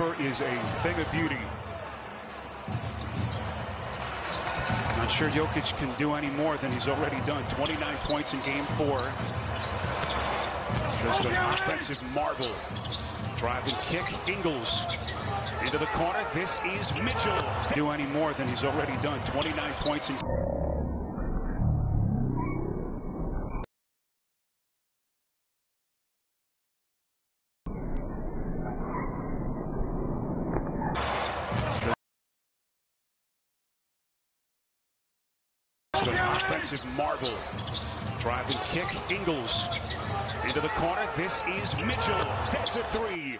is a thing of beauty. Not sure Jokic can do any more than he's already done. 29 points in game four. Just an offensive marvel. Drive and kick. Ingles into the corner. This is Mitchell. Do any more than he's already done. 29 points in. Just an offensive marvel. Drive and kick. Ingles into the corner. This is Mitchell. That's a three.